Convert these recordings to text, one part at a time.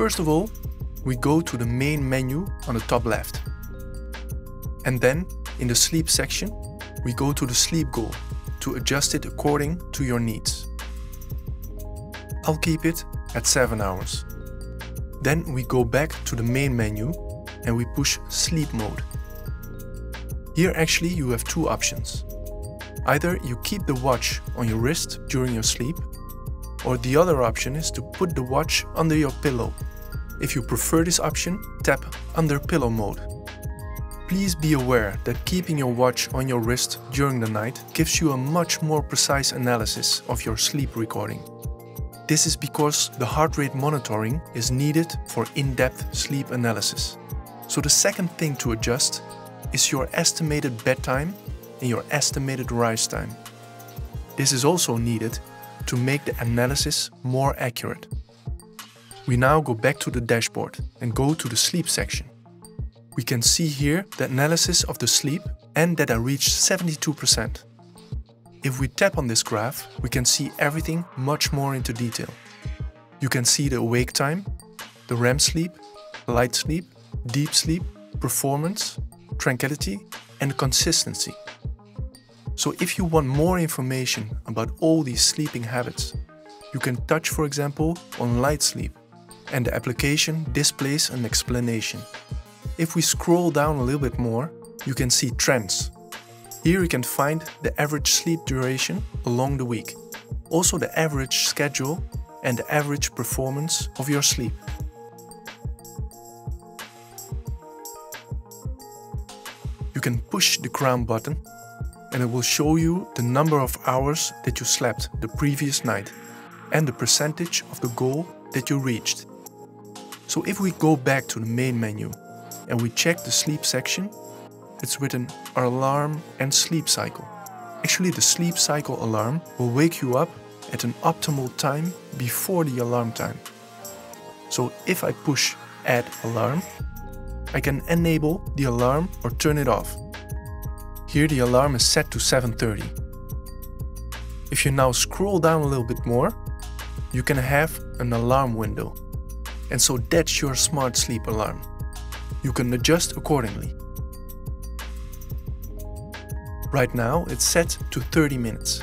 First of all, we go to the main menu on the top left. And then, in the sleep section, we go to the sleep goal to adjust it according to your needs. I'll keep it at 7 hours. Then we go back to the main menu and we push sleep mode. Here actually you have two options. Either you keep the watch on your wrist during your sleep, or the other option is to put the watch under your pillow. If you prefer this option, tap under pillow mode. Please be aware that keeping your watch on your wrist during the night gives you a much more precise analysis of your sleep recording. This is because the heart rate monitoring is needed for in-depth sleep analysis. So the second thing to adjust is your estimated bedtime and your estimated rise time. This is also needed to make the analysis more accurate. We now go back to the dashboard and go to the sleep section. We can see here the analysis of the sleep and that I reached 72%. If we tap on this graph, we can see everything much more into detail. You can see the awake time, the REM sleep, light sleep, deep sleep, performance, tranquility and consistency. So if you want more information about all these sleeping habits, you can touch for example on light sleep and the application displays an explanation. If we scroll down a little bit more, you can see trends here you can find the average sleep duration along the week, also the average schedule and the average performance of your sleep. You can push the crown button and it will show you the number of hours that you slept the previous night and the percentage of the goal that you reached. So if we go back to the main menu and we check the sleep section, it's written alarm and sleep cycle. Actually, the sleep cycle alarm will wake you up at an optimal time before the alarm time. So if I push add alarm, I can enable the alarm or turn it off. Here the alarm is set to 7.30. If you now scroll down a little bit more, you can have an alarm window. And so that's your smart sleep alarm. You can adjust accordingly. Right now it's set to 30 minutes.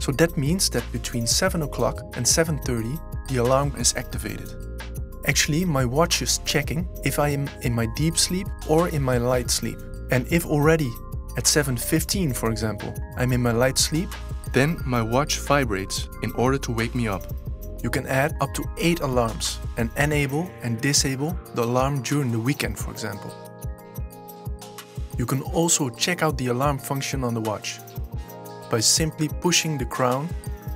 So that means that between 7 o'clock and 7.30 the alarm is activated. Actually, my watch is checking if I am in my deep sleep or in my light sleep. And if already at 7.15 for example, I'm in my light sleep, then my watch vibrates in order to wake me up. You can add up to 8 alarms and enable and disable the alarm during the weekend for example. You can also check out the alarm function on the watch. By simply pushing the crown,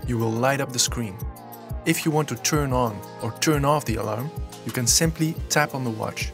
you will light up the screen. If you want to turn on or turn off the alarm, you can simply tap on the watch.